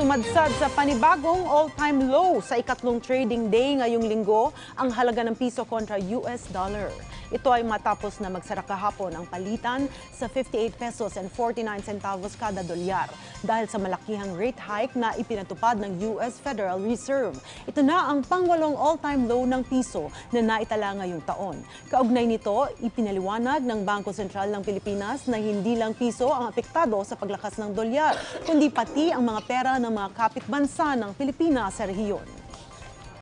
Sumadsad sa panibagong all-time low sa ikatlong trading day ngayong linggo ang halaga ng piso kontra US dollar. Ito ay matapos na magsara kahapon ang palitan sa 58 pesos and 49 centavos kada dolyar dahil sa malakihang rate hike na ipinatupad ng US Federal Reserve. Ito na ang pangwalong all-time low ng piso na naitala ngayong taon. Kaugnay nito, ipinaliwanag ng Bangko Sentral ng Pilipinas na hindi lang piso ang apektado sa paglakas ng dolyar, kundi pati ang mga pera ng mga kapitbansa ng Pilipinas sa rehiyon.